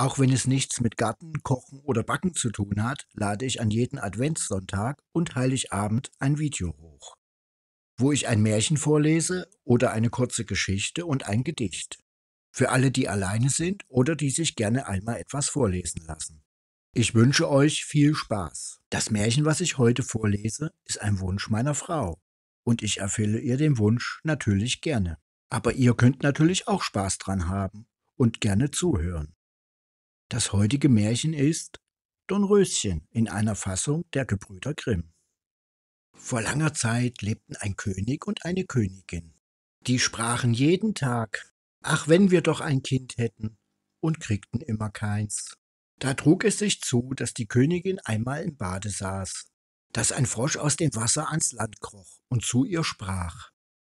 Auch wenn es nichts mit Garten, Kochen oder Backen zu tun hat, lade ich an jeden Adventssonntag und Heiligabend ein Video hoch, wo ich ein Märchen vorlese oder eine kurze Geschichte und ein Gedicht. Für alle, die alleine sind oder die sich gerne einmal etwas vorlesen lassen. Ich wünsche euch viel Spaß. Das Märchen, was ich heute vorlese, ist ein Wunsch meiner Frau. Und ich erfülle ihr den Wunsch natürlich gerne. Aber ihr könnt natürlich auch Spaß dran haben und gerne zuhören. Das heutige Märchen ist Dornröschen in einer Fassung der Gebrüder Grimm. Vor langer Zeit lebten ein König und eine Königin. Die sprachen jeden Tag, ach wenn wir doch ein Kind hätten, und kriegten immer keins. Da trug es sich zu, dass die Königin einmal im Bade saß, dass ein Frosch aus dem Wasser ans Land kroch und zu ihr sprach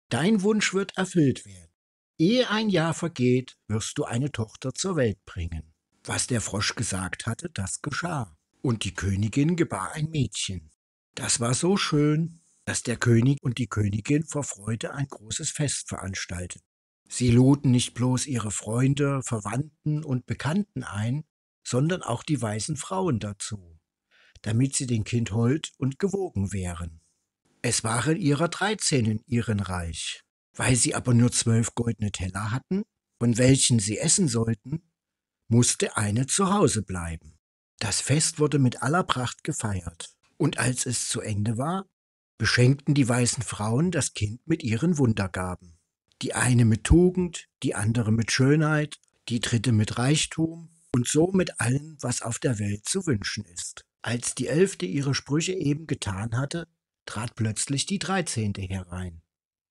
Dein Wunsch wird erfüllt werden. Ehe ein Jahr vergeht, wirst du eine Tochter zur Welt bringen. Was der Frosch gesagt hatte, das geschah. Und die Königin gebar ein Mädchen. Das war so schön, dass der König und die Königin vor Freude ein großes Fest veranstalteten. Sie luden nicht bloß ihre Freunde, Verwandten und Bekannten ein, sondern auch die weißen Frauen dazu, damit sie dem Kind hold und gewogen wären. Es waren ihrer dreizehn in ihrem Reich. Weil sie aber nur zwölf goldene Teller hatten, von welchen sie essen sollten, musste eine zu Hause bleiben. Das Fest wurde mit aller Pracht gefeiert, und als es zu Ende war, beschenkten die weißen Frauen das Kind mit ihren Wundergaben. Die eine mit Tugend, die andere mit Schönheit, die dritte mit Reichtum und so mit allem, was auf der Welt zu wünschen ist. Als die Elfte ihre Sprüche eben getan hatte, trat plötzlich die Dreizehnte herein.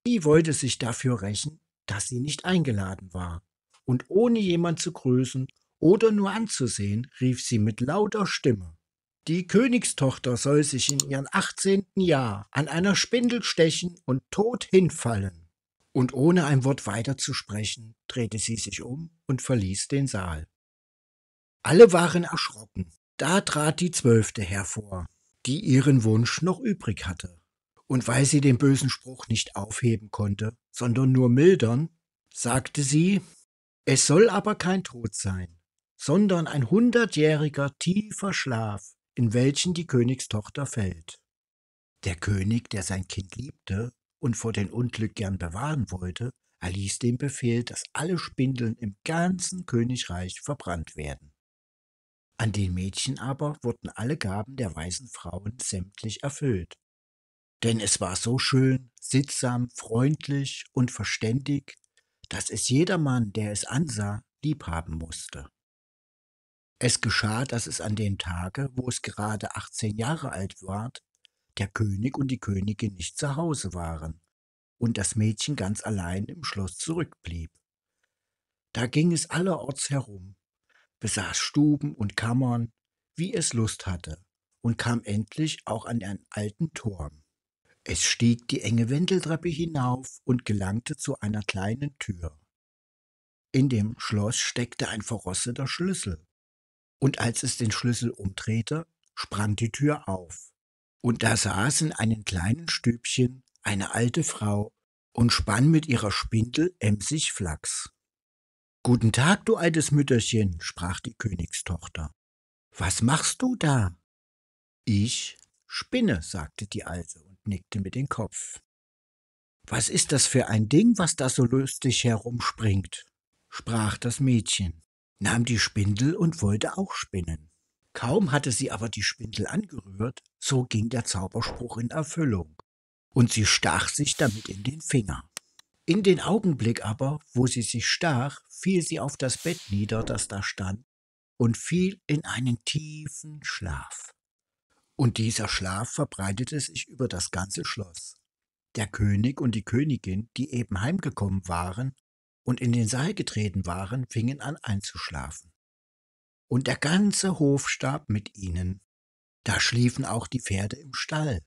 Die wollte sich dafür rächen, dass sie nicht eingeladen war, und ohne jemand zu grüßen oder nur anzusehen, rief sie mit lauter Stimme. Die Königstochter soll sich in ihrem achtzehnten Jahr an einer Spindel stechen und tot hinfallen. Und ohne ein Wort weiter zu sprechen, drehte sie sich um und verließ den Saal. Alle waren erschrocken. Da trat die Zwölfte hervor, die ihren Wunsch noch übrig hatte. Und weil sie den bösen Spruch nicht aufheben konnte, sondern nur mildern, sagte sie, es soll aber kein Tod sein, sondern ein hundertjähriger tiefer Schlaf, in welchen die Königstochter fällt. Der König, der sein Kind liebte und vor den Unglück gern bewahren wollte, erließ den Befehl, dass alle Spindeln im ganzen Königreich verbrannt werden. An den Mädchen aber wurden alle Gaben der weisen Frauen sämtlich erfüllt. Denn es war so schön, sittsam, freundlich und verständig, dass es jedermann, der es ansah, liebhaben musste. Es geschah, dass es an dem Tage, wo es gerade achtzehn Jahre alt ward, der König und die Königin nicht zu Hause waren und das Mädchen ganz allein im Schloss zurückblieb. Da ging es allerorts herum, besaß Stuben und Kammern, wie es Lust hatte, und kam endlich auch an einen alten Turm. Es stieg die enge Wendeltreppe hinauf und gelangte zu einer kleinen Tür. In dem Schloss steckte ein verrosteter Schlüssel, und als es den Schlüssel umdrehte, sprang die Tür auf, und da saß in einem kleinen Stübchen eine alte Frau und spann mit ihrer Spindel emsig Flachs. Guten Tag, du altes Mütterchen, sprach die Königstochter. Was machst du da? Ich spinne, sagte die Alte und nickte mit dem Kopf. Was ist das für ein Ding, was da so lustig herumspringt? sprach das Mädchen, nahm die Spindel und wollte auch spinnen. Kaum hatte sie aber die Spindel angerührt, so ging der Zauberspruch in Erfüllung, und sie stach sich damit in den Finger. In den Augenblick aber, wo sie sich stach, fiel sie auf das Bett nieder, das da stand, und fiel in einen tiefen Schlaf. Und dieser Schlaf verbreitete sich über das ganze Schloss. Der König und die Königin, die eben heimgekommen waren und in den Saal getreten waren, fingen an einzuschlafen. Und der ganze Hof starb mit ihnen. Da schliefen auch die Pferde im Stall,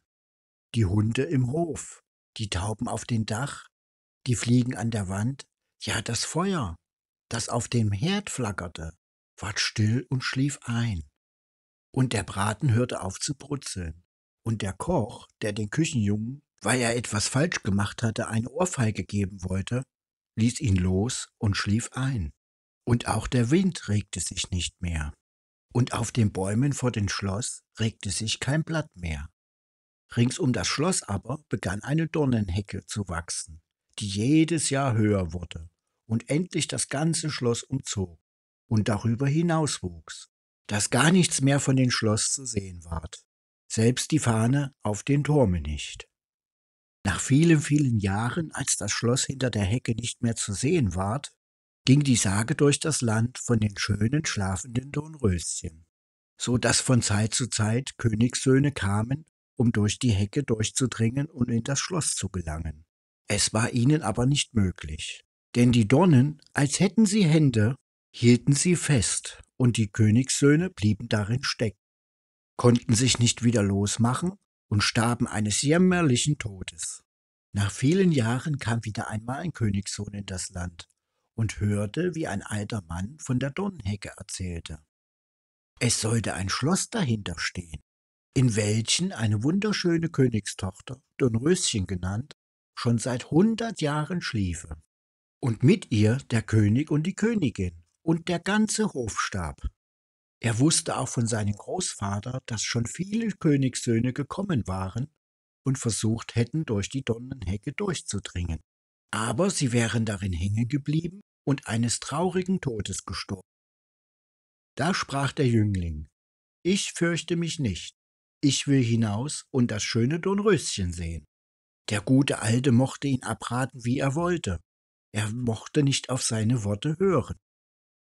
die Hunde im Hof, die Tauben auf dem Dach, die Fliegen an der Wand, ja das Feuer, das auf dem Herd flackerte, ward still und schlief ein. Und der Braten hörte auf zu brutzeln. Und der Koch, der den Küchenjungen, weil er etwas falsch gemacht hatte, eine Ohrfeige geben wollte, ließ ihn los und schlief ein. Und auch der Wind regte sich nicht mehr. Und auf den Bäumen vor dem Schloss regte sich kein Blatt mehr. Rings um das Schloss aber begann eine Dornenhecke zu wachsen, die jedes Jahr höher wurde und endlich das ganze Schloss umzog und darüber hinaus wuchs, dass gar nichts mehr von dem Schloss zu sehen ward, selbst die Fahne auf den Turme nicht. Nach vielen, vielen Jahren, als das Schloss hinter der Hecke nicht mehr zu sehen ward, ging die Sage durch das Land von den schönen schlafenden Dornröschen, so dass von Zeit zu Zeit Königssöhne kamen, um durch die Hecke durchzudringen und in das Schloss zu gelangen. Es war ihnen aber nicht möglich, denn die Dornen, als hätten sie Hände, hielten sie fest, und die Königssöhne blieben darin stecken, konnten sich nicht wieder losmachen und starben eines jämmerlichen Todes. Nach vielen Jahren kam wieder einmal ein Königssohn in das Land, und hörte, wie ein alter Mann von der Dornhecke erzählte. Es sollte ein Schloss dahinter stehen, in welchen eine wunderschöne Königstochter, Dornröschen genannt, schon seit hundert Jahren schliefe, und mit ihr der König und die Königin und der ganze Hofstab. Er wusste auch von seinem Großvater, dass schon viele Königssöhne gekommen waren und versucht hätten, durch die Dornenhecke durchzudringen aber sie wären darin hängen geblieben und eines traurigen Todes gestorben. Da sprach der Jüngling, ich fürchte mich nicht, ich will hinaus und das schöne Dornröschen sehen. Der gute Alte mochte ihn abraten, wie er wollte, er mochte nicht auf seine Worte hören.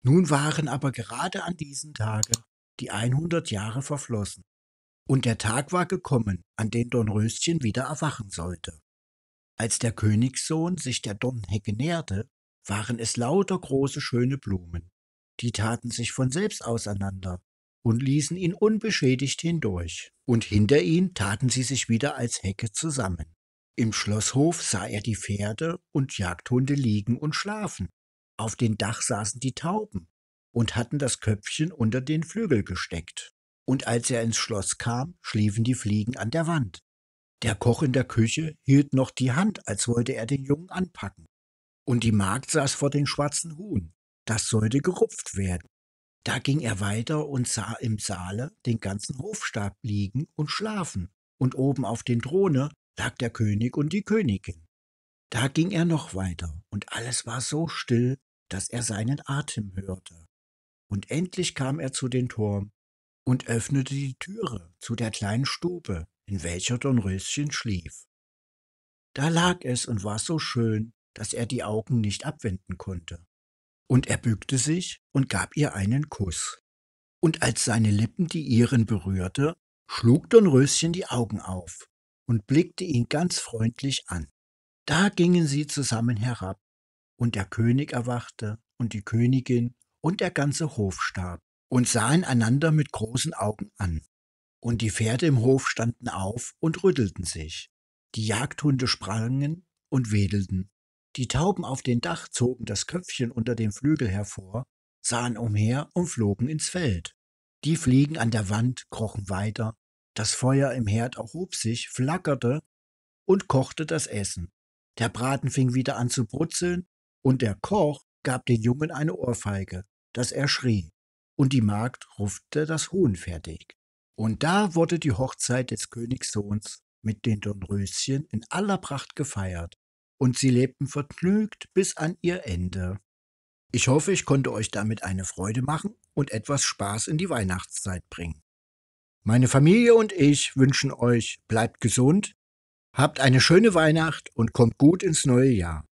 Nun waren aber gerade an diesem Tage die einhundert Jahre verflossen, und der Tag war gekommen, an den Dornröschen wieder erwachen sollte. Als der Königssohn sich der Dornhecke näherte, waren es lauter große schöne Blumen. Die taten sich von selbst auseinander und ließen ihn unbeschädigt hindurch, und hinter ihn taten sie sich wieder als Hecke zusammen. Im Schlosshof sah er die Pferde und Jagdhunde liegen und schlafen. Auf dem Dach saßen die Tauben und hatten das Köpfchen unter den Flügel gesteckt. Und als er ins Schloss kam, schliefen die Fliegen an der Wand. Der Koch in der Küche hielt noch die Hand, als wollte er den Jungen anpacken. Und die Magd saß vor dem schwarzen Huhn. Das sollte gerupft werden. Da ging er weiter und sah im Saale den ganzen Hofstab liegen und schlafen, und oben auf den Throne lag der König und die Königin. Da ging er noch weiter, und alles war so still, dass er seinen Atem hörte. Und endlich kam er zu den Turm und öffnete die Türe zu der kleinen Stube, in welcher Dornröschen schlief. Da lag es und war so schön, dass er die Augen nicht abwenden konnte. Und er bückte sich und gab ihr einen Kuss. Und als seine Lippen die ihren berührte, schlug Dornröschen die Augen auf und blickte ihn ganz freundlich an. Da gingen sie zusammen herab, und der König erwachte und die Königin und der ganze Hofstab und sahen einander mit großen Augen an. Und die Pferde im Hof standen auf und rüttelten sich. Die Jagdhunde sprangen und wedelten. Die Tauben auf dem Dach zogen das Köpfchen unter dem Flügel hervor, sahen umher und flogen ins Feld. Die Fliegen an der Wand krochen weiter, das Feuer im Herd erhob sich, flackerte und kochte das Essen. Der Braten fing wieder an zu brutzeln, und der Koch gab den Jungen eine Ohrfeige, dass er schrie, und die Magd rufte das Huhn fertig. Und da wurde die Hochzeit des Königssohns mit den Dornröschen in aller Pracht gefeiert, und sie lebten vergnügt bis an ihr Ende. Ich hoffe, ich konnte euch damit eine Freude machen und etwas Spaß in die Weihnachtszeit bringen. Meine Familie und ich wünschen euch, bleibt gesund, habt eine schöne Weihnacht und kommt gut ins neue Jahr.